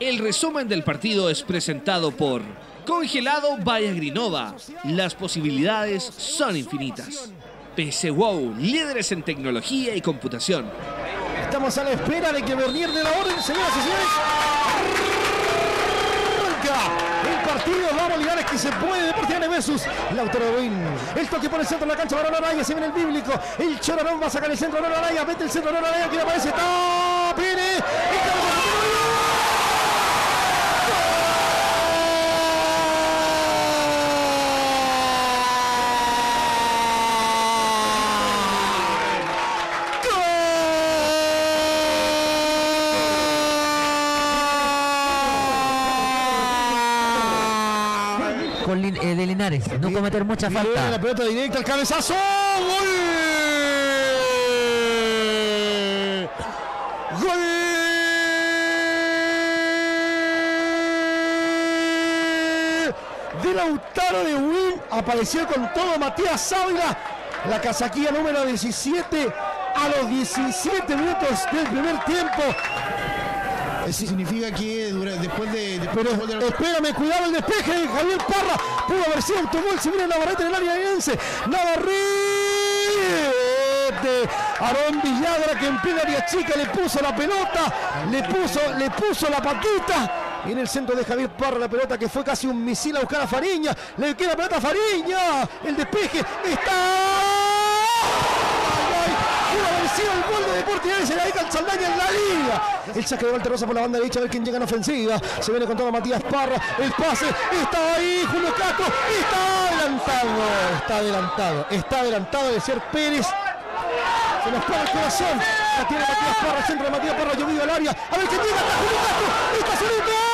El resumen del partido es presentado por Congelado by Agrinova. Las posibilidades son infinitas. PC Wow, líderes en tecnología y computación. Estamos a la espera de que Bernier de la orden, señoras y señores. El partido, vamos Ligares que se puede, Deportivo versus Lautaro Ruin. El toque por el centro de la cancha, Barón Araya, se viene el bíblico. El Chorarón va a sacar el centro, Barón Araya, mete el centro, Barón Araya, que le aparece, está, Pérez. Con Lin- eh, de Linares. No cometer mucha Viene La falta. pelota directa al cabezazo. ¡Gol! ¡Gol! De Lautaro de Win. Apareció con todo Matías Ávila. La casaquilla número 17 a los 17 minutos del primer tiempo. Eso significa que después de. Después Pero de la- espérame, cuidado el despeje de Javier Parra. Pudo haber sido autogol si viene Navarrete en el área Ense. Navarrete. Aarón Villagra que en plena área chica le puso la pelota. Le puso, le puso la patita. Y en el centro de Javier Parra la pelota que fue casi un misil a buscar a Fariña. Le queda la pelota a Fariña. El despeje está. Sido el gol de Deportivo la deja en la liga. El saque de Walter por la banda derecha, a ver quién llega en ofensiva. Se viene con todo Matías Parra. El pase está ahí, Julio Castro. Está adelantado. Está adelantado. Está adelantado de ser Pérez. Se nos para el corazón. La tiene Matías Parra, centro Matías Parra, llovido al área. A ver quién llega. Está Julio Castro.